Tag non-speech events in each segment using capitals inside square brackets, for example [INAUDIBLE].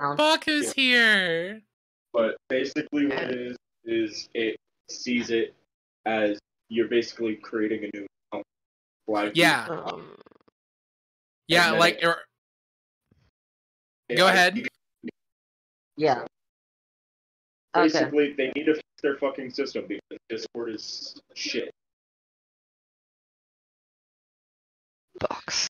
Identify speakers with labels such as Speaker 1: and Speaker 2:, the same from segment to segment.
Speaker 1: around.
Speaker 2: Baku's here.
Speaker 3: But basically, what it is is it sees it as you're basically creating a new account. Like
Speaker 2: Yeah,
Speaker 4: Um,
Speaker 2: yeah. Like,
Speaker 3: it-
Speaker 2: er, go ahead.
Speaker 1: Yeah. Okay.
Speaker 3: Basically, they need to fix their fucking system because Discord is shit.
Speaker 4: box.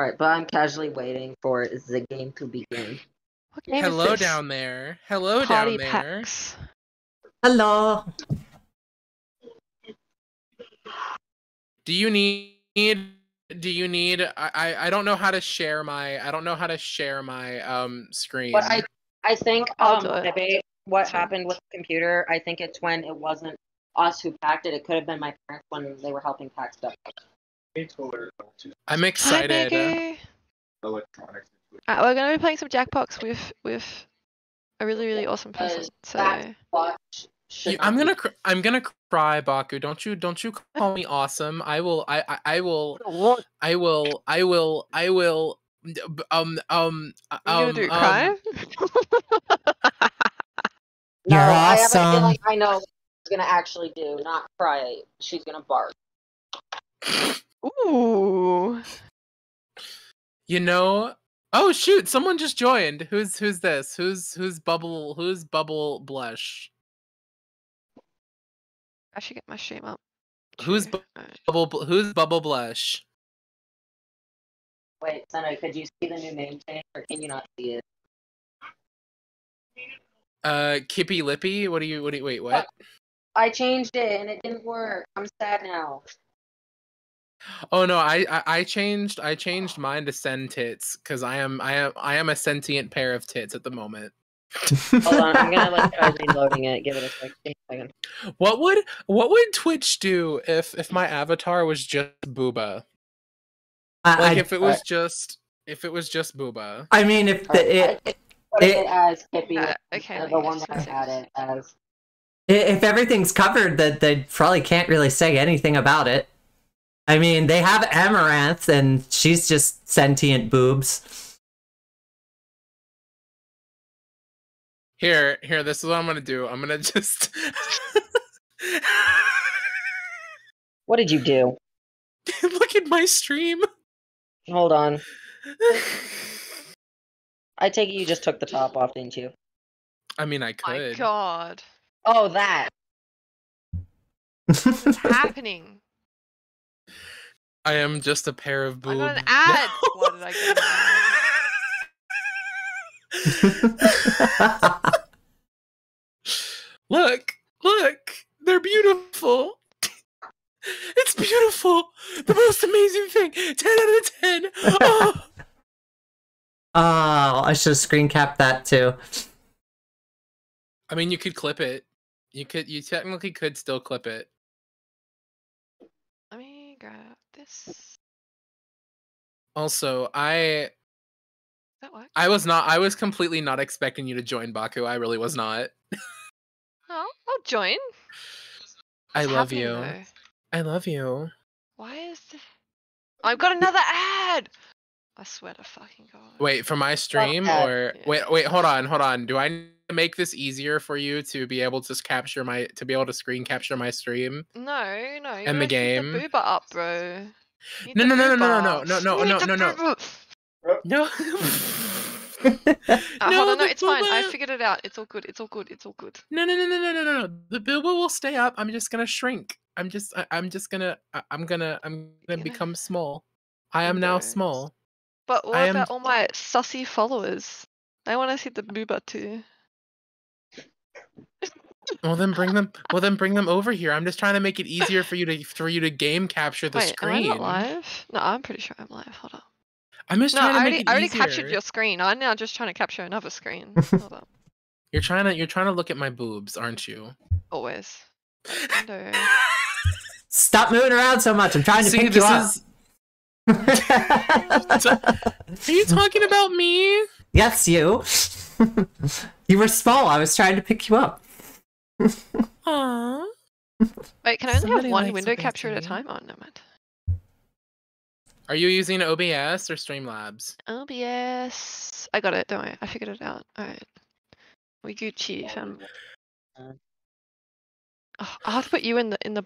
Speaker 1: All right, but I'm casually waiting for the game to begin.
Speaker 4: What game
Speaker 2: Hello
Speaker 4: is this?
Speaker 2: down there. Hello
Speaker 4: Party
Speaker 2: down there.
Speaker 4: packs.
Speaker 5: Hello.
Speaker 2: Do you need? Do you need? I, I I don't know how to share my. I don't know how to share my um screen.
Speaker 1: But I, I think um, debate what
Speaker 4: Sorry.
Speaker 1: happened with the computer. I think it's when it wasn't us who packed it. It could have been my parents when they were helping pack stuff.
Speaker 3: They told her not to
Speaker 2: I'm
Speaker 4: Hi,
Speaker 2: excited.
Speaker 4: Maggie.
Speaker 3: electronics.
Speaker 4: Alright, we're gonna be playing some Jackbox with with a really really awesome person. So
Speaker 1: that-
Speaker 2: You- I'm gonna cr- I'm gonna cry, Baku. Don't you don't you call me awesome. I will I I, I will I will I will I will um um
Speaker 4: you gonna
Speaker 2: um,
Speaker 4: do
Speaker 2: um
Speaker 4: crime? [LAUGHS]
Speaker 1: No,
Speaker 5: You're
Speaker 1: I have a
Speaker 5: awesome.
Speaker 1: feeling I know what she's gonna actually do. Not cry. She's gonna bark. [LAUGHS]
Speaker 4: Ooh.
Speaker 2: you know oh shoot someone just joined who's who's this who's who's bubble who's bubble blush
Speaker 4: I should get my shame up.
Speaker 2: Who's
Speaker 4: too. Alright.
Speaker 2: bubble who's bubble blush
Speaker 1: Wait, Senna, could you see the new name change, or can you not see it?
Speaker 2: uh kippy lippy what do you what do you wait what
Speaker 1: I changed it and it didn't work. I'm sad now.
Speaker 2: Oh no I, I i changed i changed mine to send tits because i am i am i am a sentient pair of tits at the moment [LAUGHS]
Speaker 1: Hold on, I'm gonna like try reloading it. Give it a sec- second.
Speaker 2: what would what would twitch do if if my avatar was just booba
Speaker 5: I,
Speaker 2: like
Speaker 5: I,
Speaker 2: if it was just if it was just booba
Speaker 5: I mean, if the, it,
Speaker 1: I it,
Speaker 5: it-
Speaker 1: as Kippy,
Speaker 4: Uh,
Speaker 1: the-
Speaker 4: okay,
Speaker 1: the one that I
Speaker 4: fix
Speaker 1: had it as.
Speaker 5: if everything's covered, that they probably can't really say anything about it. I mean, they have Amaranth, and she's just sentient boobs.
Speaker 2: Here, here, this is what I'm gonna do. I'm gonna [LAUGHS] just
Speaker 1: What did you do? [LAUGHS]
Speaker 2: look at my stream.
Speaker 1: Hold on. [LAUGHS] I take it you just took the top off, didn't you?
Speaker 2: I mean, I could.
Speaker 4: My
Speaker 2: could.
Speaker 4: god.
Speaker 1: Oh, that.
Speaker 4: What's happening?
Speaker 2: I am just a pair of
Speaker 4: I
Speaker 2: boobs.
Speaker 4: got an ad. What did I get?
Speaker 2: look, look, they're beautiful. It's beautiful. The most amazing thing. 10 out of 10. Oh. [LAUGHS]
Speaker 5: oh, I should have screen capped that too.
Speaker 2: I mean, you could clip it. You could, you technically could still clip it.
Speaker 4: Let me grab this.
Speaker 2: Also, I,
Speaker 4: That work?
Speaker 2: I was not, I was completely not expecting you to join Baku. I really was not.
Speaker 4: Oh, I'll join. [LAUGHS]
Speaker 2: I
Speaker 4: What's
Speaker 2: love you.
Speaker 4: though?
Speaker 2: I love you.
Speaker 4: Why is this? I've got another ad. I swear to fucking god.
Speaker 2: Wait, for my stream
Speaker 1: ad.
Speaker 2: or
Speaker 4: Yeah.
Speaker 2: wait, wait, hold on, hold on. Do I need to make this easier for you to be able to s- capture my to be able to screen capture my stream?
Speaker 4: No, no. You
Speaker 2: And the game?
Speaker 4: The booba up, bro. You need
Speaker 2: No, no, no, no, no, no, no, no, no, no, no. No.
Speaker 4: Uh,
Speaker 2: No,
Speaker 4: hold on, no,
Speaker 2: the
Speaker 4: it's fine. I figured it out. It's all good. It's all good. It's all good.
Speaker 2: No, no, no, no, no, no, no, no. The Bilbo will stay up. I'm just gonna shrink. I'm just, I, I'm just gonna, I, I'm gonna, I'm gonna
Speaker 4: gonna-
Speaker 2: become small. I am now small.
Speaker 4: But what
Speaker 2: I am-
Speaker 4: about all my sussy followers? They want to see the booba too.
Speaker 2: Well, then bring them. Well, then bring them over here. I'm just trying to make it easier for you to, for you to game capture the
Speaker 4: Wait, am I
Speaker 2: screen.
Speaker 4: not live? No, I'm pretty sure I'm live. Hold on.
Speaker 2: I'm just
Speaker 4: No,
Speaker 2: trying
Speaker 4: I
Speaker 2: to
Speaker 4: already,
Speaker 2: make it
Speaker 4: I already
Speaker 2: easier.
Speaker 4: captured your screen. I'm now just trying to capture another screen. [LAUGHS] Hold on.
Speaker 2: You're trying to, you're trying to look at my boobs, aren't you?
Speaker 4: Always. Window. [LAUGHS]
Speaker 5: Stop moving around so much. I'm trying to
Speaker 2: See,
Speaker 5: pick
Speaker 2: this
Speaker 5: you up.
Speaker 2: is. [LAUGHS] Are you talking about me?
Speaker 5: yes, you. you were small. I was trying to pick you up.
Speaker 2: Aww.
Speaker 4: Wait, can I only
Speaker 2: Somebody
Speaker 4: have one
Speaker 2: likes
Speaker 4: window
Speaker 2: a
Speaker 4: capture at a
Speaker 2: thing.
Speaker 4: time? Oh, no mind.
Speaker 2: Are you using OBS or Streamlabs?
Speaker 4: OBS. I got it. Don't worry. I figured it out. All right. We Gucci fam.
Speaker 1: Uh.
Speaker 4: Oh, I'll have to put you in the in the.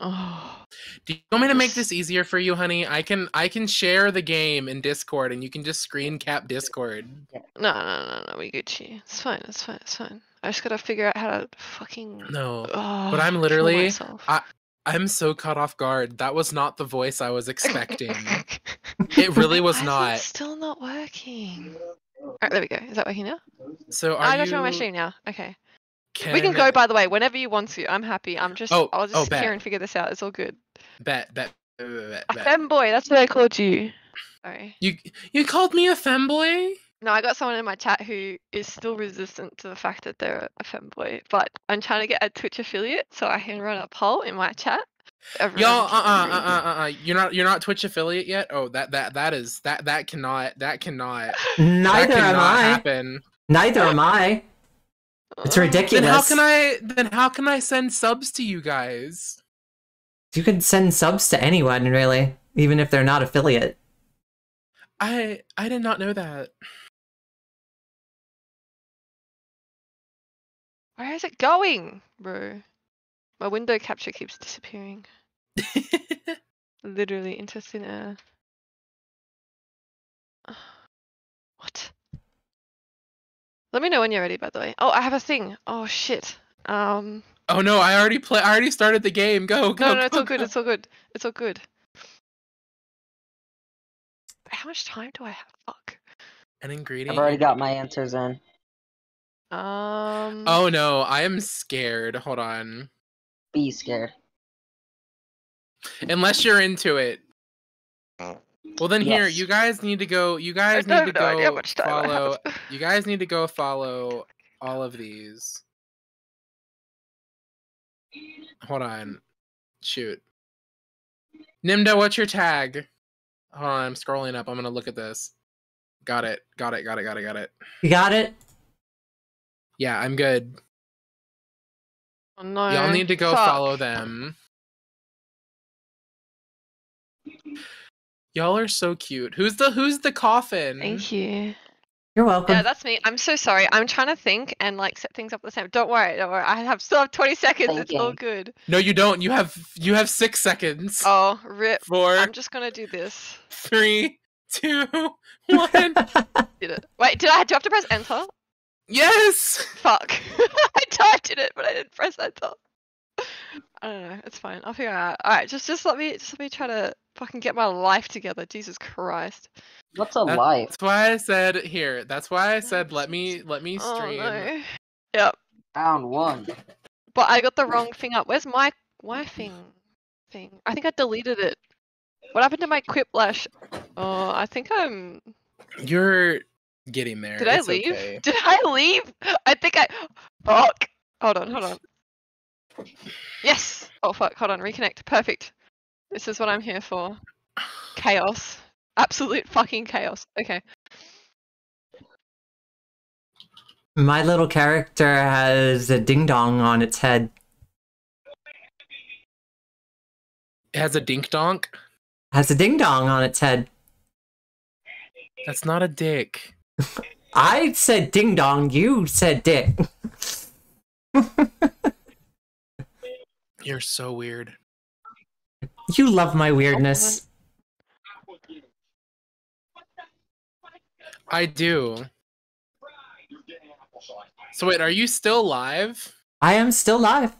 Speaker 4: Oh.
Speaker 2: Do you want me to make this easier for you, honey? I can I can share the game in Discord and you can just screen cap Discord.
Speaker 4: No, no, no, no. We Gucci. It's fine. It's fine. It's fine. I just gotta figure out how to fucking.
Speaker 2: No.
Speaker 4: Oh,
Speaker 2: I'm literally- I- I'm so caught off guard. That was not the voice I was expecting. [LAUGHS] it really was
Speaker 4: Why
Speaker 2: not.
Speaker 4: still not working. Alright, there we go. Is that working now?
Speaker 2: So are
Speaker 4: I got
Speaker 2: you
Speaker 4: you on my stream now. Okay.
Speaker 2: Can,
Speaker 4: We can go by the way, whenever you want to. I'm happy. I'm just
Speaker 2: Oh,
Speaker 4: I'll oh, just
Speaker 2: oh,
Speaker 4: sit
Speaker 2: bet.
Speaker 4: here and figure this out. It's all good.
Speaker 2: Bet, bet, bet, bet,
Speaker 4: A femboy, that's what I called you. Sorry.
Speaker 2: You you called me a femboy?
Speaker 4: No, I got someone in my chat who is still resistant to the fact that they're a femboy, but I'm trying to get a Twitch affiliate so I can run a poll in my chat. Everyone
Speaker 2: Y'all, uh,
Speaker 4: can
Speaker 2: uh,
Speaker 4: agree.
Speaker 2: uh, uh, uh, you're not, you're not Twitch affiliate yet. Oh, that, that, that is, that, that cannot, that cannot,
Speaker 5: Neither
Speaker 2: that
Speaker 5: am
Speaker 2: cannot
Speaker 5: I.
Speaker 2: happen.
Speaker 5: Neither am I. It's
Speaker 4: Oh.
Speaker 5: ridiculous.
Speaker 2: Then how can I, then how can I send subs to you guys?
Speaker 5: You can send subs to anyone, really, even if they're not affiliate.
Speaker 2: I, I did not know that.
Speaker 4: Where is it going, bro? My window capture keeps disappearing. [LAUGHS] Literally into thin air. [SIGHS] What? Let me know when you're ready, by the way. Oh, I have a thing. Oh shit. Um.
Speaker 2: oh no, I already play, I already started the game. Go, go.
Speaker 4: No, no, it's all good.
Speaker 2: go.
Speaker 4: It's all good. It's all good. How much time do I have? Fuck.
Speaker 2: An ingredient.
Speaker 1: I've already got my answers in.
Speaker 4: Um.
Speaker 2: Oh no, I am scared. Hold on.
Speaker 1: Be scared.
Speaker 2: Unless you're into it. Well then here, you guys need to go you guys need to
Speaker 4: no
Speaker 2: go
Speaker 4: much time
Speaker 2: follow you guys need to go [LAUGHS] follow all of these. Hold on. Shoot. Nimda, what's your tag? Hold on, I'm scrolling up. I'm gonna look at this. Got it. Got it. Got it. Got it. Got it.
Speaker 5: You got it?
Speaker 2: Yeah, I'm good.
Speaker 4: Oh, no.
Speaker 2: Y'all need to go
Speaker 4: Fuck.
Speaker 2: follow them. Y'all are so cute. Who's the who's the coffin?
Speaker 4: Thank you.
Speaker 5: You're welcome.
Speaker 4: Yeah, that's me. I'm so sorry. I'm trying to think and like set things up at the same. Don't worry. Don't worry. I have still have 20 seconds. It's all good.
Speaker 2: No, you don't. You have you have six seconds.
Speaker 4: Oh, rip.
Speaker 2: Four,
Speaker 4: I'm just gonna do this.
Speaker 2: three, two, [LAUGHS] one.
Speaker 4: Did it? Wait, did I? Do I have to press enter?
Speaker 2: Yes.
Speaker 4: Fuck. [LAUGHS] I typed in it, but I didn't press enter. I don't know. It's fine. I'll figure it out. All right, just just let me just let me try to fucking get my life together. Jesus Christ.
Speaker 1: What's a
Speaker 2: That-
Speaker 1: life?
Speaker 2: That's why I said here. That's why I said let me let me
Speaker 4: oh,
Speaker 2: stream. Oh stream.
Speaker 4: no. Yep.
Speaker 1: Round one.
Speaker 4: But I got the wrong thing up. Where's my my thing? Thing. I think I deleted it. What happened to my quiplash? Oh, I think I'm.
Speaker 2: You're getting there.
Speaker 4: Did I leave?
Speaker 2: okay. [LAUGHS]
Speaker 4: Did I leave? I think I. Fuck. Hold on. Hold on. Yes. Oh fuck. Hold on. Reconnect. Perfect. This is what I'm here for. Chaos. Absolute fucking chaos. Okay.
Speaker 5: My little character has a ding dong on its head.
Speaker 2: It has a dink donk.
Speaker 5: Has a ding dong on its head.
Speaker 2: That's not a dick.
Speaker 5: I said ding dong, you said dick.
Speaker 2: You're so weird.
Speaker 5: You love my weirdness.
Speaker 2: I do. So wait, are you still live?
Speaker 5: I am still live.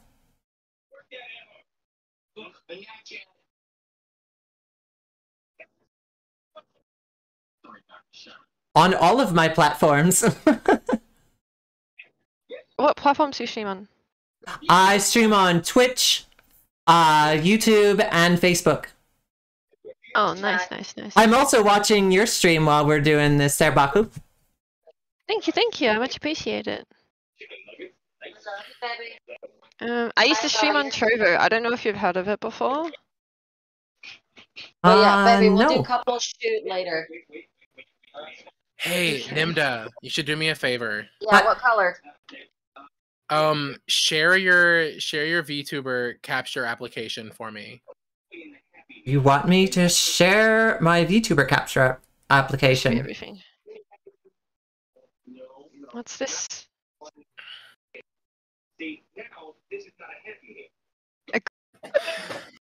Speaker 5: On all of my platforms. [LAUGHS]
Speaker 4: What platforms do you stream on?
Speaker 5: I stream on Twitch, uh, YouTube, and Facebook.
Speaker 4: Oh, nice, nice, nice.
Speaker 5: I'm also watching your stream while we're doing this Serbaku.
Speaker 4: Thank you, thank you. I much appreciate it. Um, I used to stream on Trovo. I don't know if you've heard of it before.
Speaker 1: Oh yeah, baby,
Speaker 5: Uh,
Speaker 1: we'll
Speaker 5: no.
Speaker 1: do couple shoot later.
Speaker 2: Hey, Nimda, you should do me a favor.
Speaker 1: Yeah,
Speaker 5: What?
Speaker 1: what color?
Speaker 2: Um, share your share your VTuber capture application for me.
Speaker 5: You want me to share my VTuber capture application?
Speaker 4: Everything. What's this? [LAUGHS]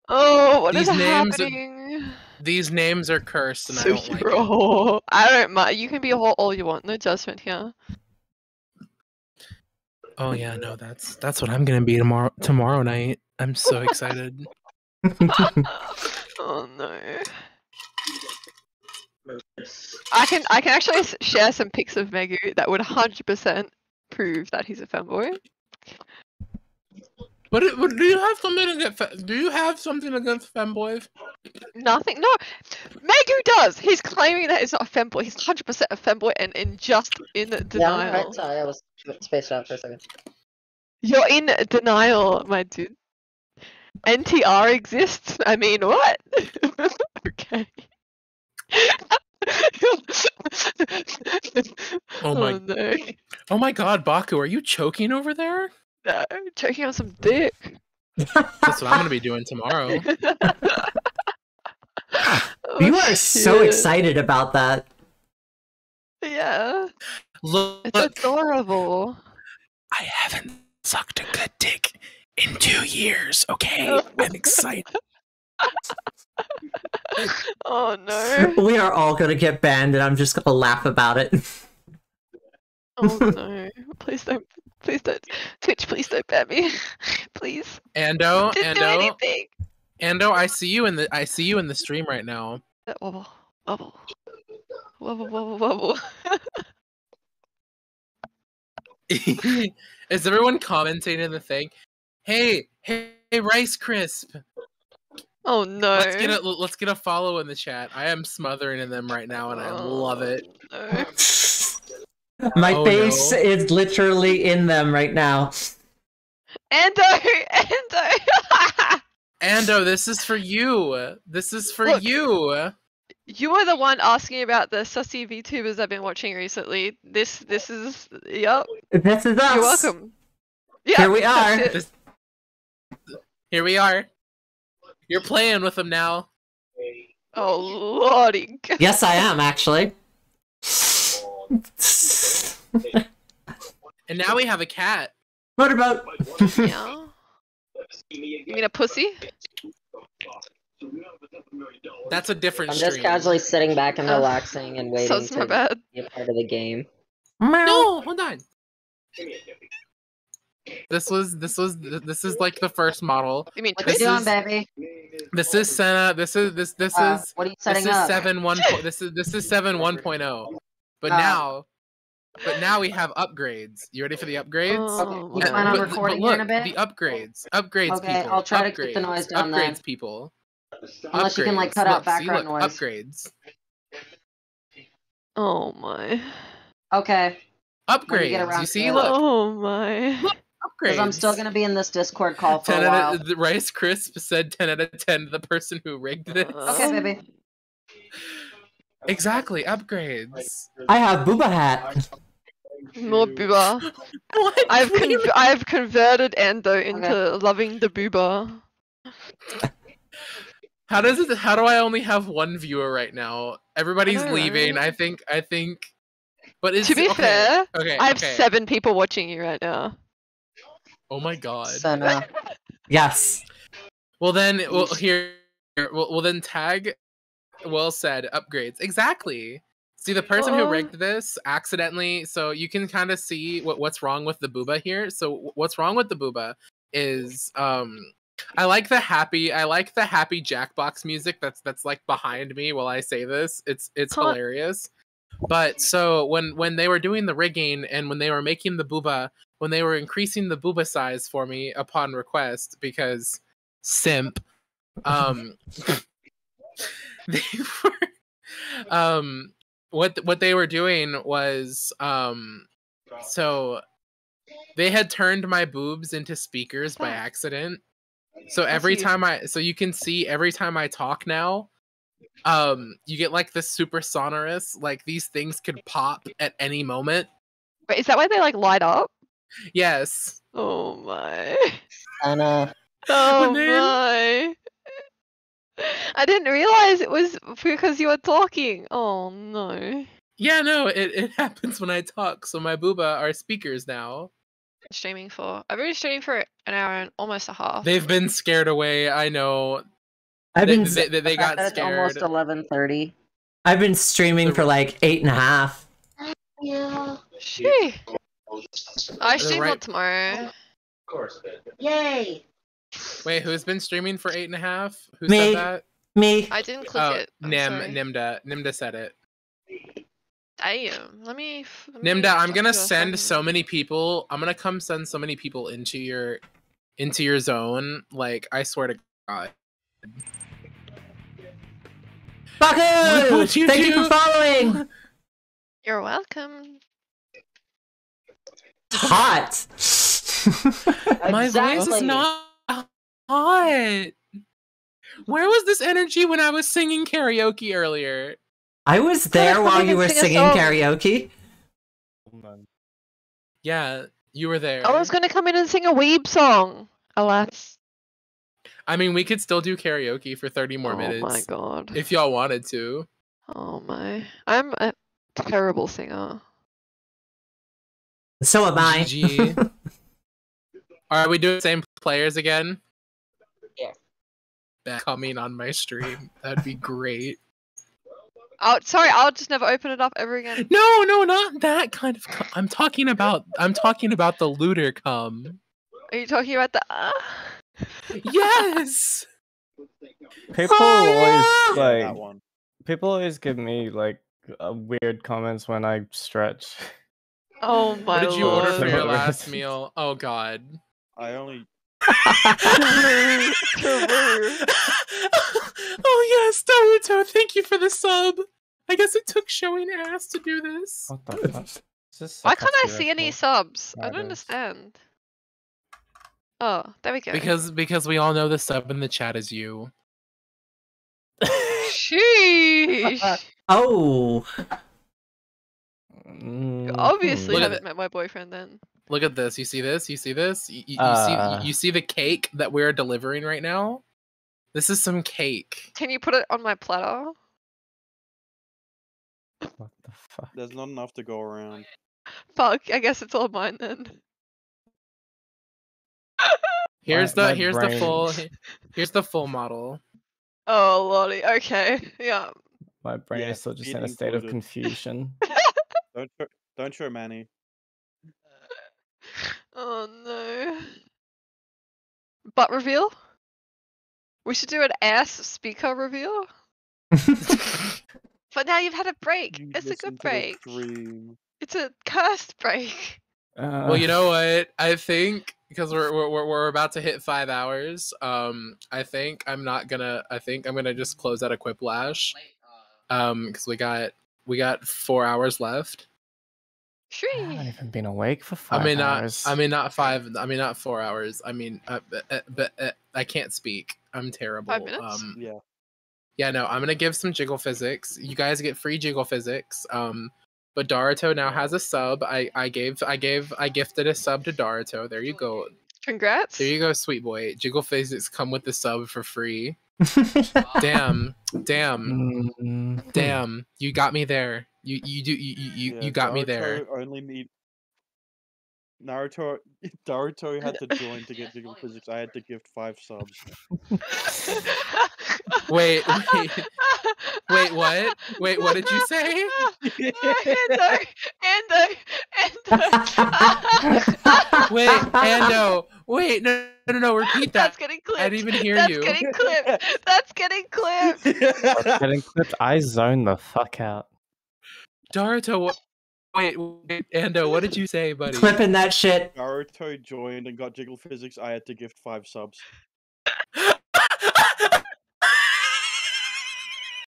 Speaker 4: Oh, what is
Speaker 2: These names are-
Speaker 4: happening?
Speaker 2: These names are cursed, and I don't like it.
Speaker 4: Superhero. [LAUGHS] I don't mind. You can be a whole all you want. No judgment here.
Speaker 2: Oh yeah, no, that's that's what I'm gonna be tomorrow tomorrow night. I'm so excited. [LAUGHS] [LAUGHS]
Speaker 4: oh no. I can I can actually share some pics of Megu that would 100% prove that he's a femboy.
Speaker 2: But, it, do you have something against fe- do you have something against femboys?
Speaker 4: Nothing. No, Megu does. He's claiming that he's not a femboy. He's 100% a femboy and in just in
Speaker 1: Yeah, I'm
Speaker 4: denial.
Speaker 1: right. Sorry, I was spaced out for a second.
Speaker 4: You're in denial, my dude. NTR exists? I mean, what? [LAUGHS] okay.
Speaker 2: Oh my- oh,
Speaker 4: no.
Speaker 2: Oh my god, Baku, are you choking over there? [LAUGHS]
Speaker 4: no. Choking on some dick.
Speaker 2: That's what I'm gonna be doing tomorrow. [LAUGHS]
Speaker 4: Oh,
Speaker 5: you are so excited about that.
Speaker 4: Yeah.
Speaker 2: Look,
Speaker 4: It's adorable.
Speaker 2: I haven't sucked a good dick in two years. Okay, oh. I'm excited. [LAUGHS]
Speaker 4: Oh no.
Speaker 5: We are all gonna get banned, and I'm just gonna laugh about it.
Speaker 4: Oh no. Please don't. Please don't. Twitch, please don't ban me. [LAUGHS] please.
Speaker 2: Ando,
Speaker 4: Didn't do
Speaker 2: Ando,
Speaker 4: anything.
Speaker 2: Ando, I see you in the I see you in the stream right now.
Speaker 4: That Wobble. Wobble. Wobble, wobble, wobble. [LAUGHS]
Speaker 2: Is everyone commenting in the thing? Hey, hey, hey, Rice Crisp.
Speaker 4: Oh no.
Speaker 2: Let's get a let's get a follow in the chat. I am smothering in them right now, and I love it.
Speaker 4: Oh, no. [LAUGHS] [LAUGHS]
Speaker 5: My
Speaker 2: Oh,
Speaker 5: face
Speaker 2: no.
Speaker 5: is literally in them right now.
Speaker 4: Ando, [LAUGHS] Ando.
Speaker 2: Ando, this is for you. This is for
Speaker 4: Look.
Speaker 2: you.
Speaker 4: you were the one asking about the sussy VTubers I've been watching recently. This, this is, yep.
Speaker 5: This is us.
Speaker 4: You're welcome. Yeah,
Speaker 5: Here we are.
Speaker 2: This- Here we are. You're playing with them now.
Speaker 4: Oh lordy.
Speaker 5: Yes, I am actually. [LAUGHS] [LAUGHS]
Speaker 2: And now we have a cat.
Speaker 5: Motorboat.
Speaker 4: Yeah. [LAUGHS] You mean a pussy?
Speaker 2: That's a different
Speaker 1: I'm just
Speaker 2: stream.
Speaker 1: casually sitting back and relaxing and waiting
Speaker 4: Sounds
Speaker 1: to
Speaker 4: bad.
Speaker 1: be a part of the game.
Speaker 2: No, hold on. This was this was this is like the first model.
Speaker 4: You mean
Speaker 1: What
Speaker 2: This
Speaker 1: you doing,
Speaker 2: is-
Speaker 1: baby?
Speaker 2: This is Senna. This is this this
Speaker 1: Uh,
Speaker 2: is
Speaker 1: what are you
Speaker 2: this is
Speaker 1: up?
Speaker 2: seven one. This is this is seven one oh. But
Speaker 1: Oh.
Speaker 2: now, but now we have upgrades. You ready for the upgrades?
Speaker 4: Oh,
Speaker 1: you plan on
Speaker 2: but- but
Speaker 1: recording in a
Speaker 2: look,
Speaker 1: bit?
Speaker 2: The upgrades, upgrades,
Speaker 1: Okay,
Speaker 2: people.
Speaker 1: I'll try to keep the noise down
Speaker 2: Upgrades,
Speaker 1: then.
Speaker 2: people.
Speaker 1: Unless you can, like,
Speaker 2: Upgrades.
Speaker 1: cut out
Speaker 2: Look, see,
Speaker 1: background
Speaker 2: look,
Speaker 1: noise.
Speaker 2: Upgrades,
Speaker 4: Oh my.
Speaker 1: Okay, When you get
Speaker 2: upgrades.
Speaker 1: around
Speaker 2: You see, look,
Speaker 4: Oh my.
Speaker 2: upgrades.
Speaker 1: I'm still gonna be in this Discord call for
Speaker 2: Ten
Speaker 1: a while.
Speaker 2: of, Rice Crisp said ten out of ten to the person who rigged this. Oh.
Speaker 1: Okay, baby.
Speaker 2: Exactly, upgrades.
Speaker 5: I have booba hat.
Speaker 4: More booba. [LAUGHS]
Speaker 2: What?
Speaker 4: I've
Speaker 2: What
Speaker 4: con- I've converted Ando into loving the booba. [LAUGHS]
Speaker 2: How does it? How do I only have one viewer right now? Everybody's
Speaker 4: know,
Speaker 2: leaving.
Speaker 4: right?
Speaker 2: I think. I think. But it's
Speaker 4: To be
Speaker 2: okay,
Speaker 4: fair,
Speaker 2: Okay.
Speaker 4: I have
Speaker 2: okay.
Speaker 4: seven people watching you right now.
Speaker 2: Oh my god.
Speaker 1: So no. [LAUGHS]
Speaker 5: Yes.
Speaker 2: Well then, well here. Well, well then, tag. Well said. Upgrades. Exactly. See the person who
Speaker 4: Oh.
Speaker 2: rigged this accidentally. So you can kind of see what what's wrong with the booba here. So what's wrong with the booba is um. I like the happy. I like the happy Jackbox music. That's that's like behind me while I say this. It's it's
Speaker 4: Huh.
Speaker 2: hilarious. But so when when they were doing the rigging and when they were making the booba, when they were increasing the booba size for me upon request because simp, [LAUGHS] um, [LAUGHS] they were, um, what what they were doing was um, so they had turned my boobs into speakers by accident. So every time I so you can see every time I talk now, um, you get like this super sonorous, like these things could pop at any moment.
Speaker 4: Wait, is that why they like light up?
Speaker 2: Yes.
Speaker 4: Oh my.
Speaker 1: And uh,
Speaker 4: Oh
Speaker 2: then-
Speaker 4: my. I didn't realize it was because you were talking. Oh no.
Speaker 2: Yeah, no, it, it [LAUGHS] happens when I talk. So my booba are speakers now.
Speaker 4: Streaming for. I've been streaming for an hour and almost a half.
Speaker 2: They've been scared away. I know.
Speaker 5: I've
Speaker 2: They,
Speaker 5: been
Speaker 2: they, they, they got
Speaker 1: It's almost
Speaker 2: scared.
Speaker 1: eleven thirty.
Speaker 5: I've been streaming for like eight and a half.
Speaker 1: Yeah.
Speaker 4: Shee. I
Speaker 2: The
Speaker 4: stream
Speaker 2: right-
Speaker 4: tomorrow.
Speaker 3: Of course.
Speaker 1: Yay.
Speaker 2: Wait, who's been streaming for eight and a half? Who
Speaker 5: Me.
Speaker 2: said that?
Speaker 5: Me.
Speaker 4: I didn't click
Speaker 2: Oh,
Speaker 4: it. I'm
Speaker 2: Nim,
Speaker 4: sorry.
Speaker 2: Nimda, Nimda said it.
Speaker 4: Damn. Let me. f- let me
Speaker 2: Nimda, I'm gonna
Speaker 4: to
Speaker 2: send
Speaker 4: friend.
Speaker 2: so many people. I'm gonna come send so many people into your, into your zone. Like I swear to God. Look
Speaker 5: Baku!
Speaker 2: you
Speaker 5: Thank you for following!
Speaker 4: You're welcome.
Speaker 5: Hot! [LAUGHS]
Speaker 2: My voice is not hot. Where was this energy when I was singing karaoke earlier?
Speaker 5: I was [LAUGHS] there while you were singing
Speaker 4: oh.
Speaker 5: karaoke.
Speaker 2: Yeah, you were there.
Speaker 4: I was gonna come in and sing a weeb song. Alas.
Speaker 2: I mean, we could still do karaoke for 30 more
Speaker 4: oh
Speaker 2: minutes Oh
Speaker 4: my god.
Speaker 2: if y'all wanted to.
Speaker 4: Oh my. I'm a terrible singer.
Speaker 5: So am I.
Speaker 2: GG. [LAUGHS] Are we doing the same players again?
Speaker 1: Yeah.
Speaker 2: Back coming on my stream. That'd be great. [LAUGHS]
Speaker 4: Oh, sorry. I'll just never open it up ever again.
Speaker 2: No, no, not that kind of. cum. I'm talking about. I'm talking about the looter cum.
Speaker 4: Are you talking about the? Uh...
Speaker 2: Yes. [LAUGHS]
Speaker 6: People
Speaker 5: Fire!
Speaker 6: always
Speaker 7: that
Speaker 6: like
Speaker 7: one.
Speaker 6: people always give me like uh, weird comments when I stretch.
Speaker 4: Oh my
Speaker 2: What did you order for your last meal? Oh God.
Speaker 7: I only
Speaker 2: oh yes, Naruto. Thank you for the sub. I guess it took showing ass to do this.
Speaker 6: What the [LAUGHS] fuck? This
Speaker 4: Why can't I see any subs? I don't
Speaker 6: is.
Speaker 4: understand. Oh, there we go.
Speaker 2: Because because we all know the sub in the chat is you.
Speaker 4: Sheesh. [LAUGHS]
Speaker 5: Oh,
Speaker 4: You obviously
Speaker 2: Look
Speaker 4: haven't met my boyfriend then.
Speaker 2: Look at this. You see this? You see this? You, you, you
Speaker 6: Uh.
Speaker 2: see you see the cake that we're delivering right now? This is some cake.
Speaker 4: Can you put it on my platter?
Speaker 6: What the fuck?
Speaker 7: there's not enough to go around.
Speaker 4: Fuck, I guess it's all mine then. [LAUGHS]
Speaker 2: Here's
Speaker 6: My-
Speaker 2: the
Speaker 6: my
Speaker 2: here's the full here's the full model.
Speaker 4: Oh lordy, okay. [LAUGHS] Yeah.
Speaker 6: My brain
Speaker 7: Yeah,
Speaker 6: is still just in a state of confusion. [LAUGHS]
Speaker 7: Don't show, don't show Manny.
Speaker 4: Oh no. Butt reveal? We should do an ass speaker reveal. [LAUGHS] But now you've had a break.
Speaker 7: You
Speaker 4: It's a good break. It's a cursed break.
Speaker 6: Uh,
Speaker 2: Well, you know what? I think because we're, we're we're we're about to hit five hours. Um, I think I'm not gonna. I think I'm gonna just close out a quiplash. Um, because we got we got four hours left.
Speaker 6: I haven't even been awake for five
Speaker 2: I mean not.
Speaker 6: hours.
Speaker 2: I mean not five. I mean not four hours. I mean, uh, but, uh, but uh, I can't speak. I'm terrible.
Speaker 4: Five minutes?
Speaker 2: Um,
Speaker 7: Yeah.
Speaker 2: yeah, no, I'm gonna give some jiggle physics. You guys get free jiggle physics. Um, but Daruto now has a sub. I I gave I gave I gifted a sub to Daruto. There you go.
Speaker 4: Congrats.
Speaker 2: There you go, sweet boy. Jiggle physics come with the sub for free. [LAUGHS] Damn, damn,
Speaker 6: Mm,
Speaker 2: damn. You got me there. You you do you you, you,
Speaker 7: yeah,
Speaker 2: you got me there.
Speaker 7: Naruto Only need Naruto. [LAUGHS] Naruto had to join to get Jiggle Physics. I had to gift five subs. [LAUGHS]
Speaker 2: Wait, wait, wait. What? Wait, what did you [LAUGHS] say?
Speaker 4: Ando, Ando, Ando.
Speaker 2: Wait, Ando. Wait, no, no, no, no. Repeat
Speaker 4: That's
Speaker 2: that.
Speaker 4: getting clipped.
Speaker 2: I didn't even hear
Speaker 4: That's
Speaker 2: you.
Speaker 4: getting clipped. That's getting clipped.
Speaker 6: That's getting clipped? I zone the fuck out.
Speaker 2: Daruto. What? Wait, wait, Ando. What did you say, buddy?
Speaker 5: Clipping that shit.
Speaker 7: Naruto joined and got Jiggle Physics. I had to gift five subs. [LAUGHS]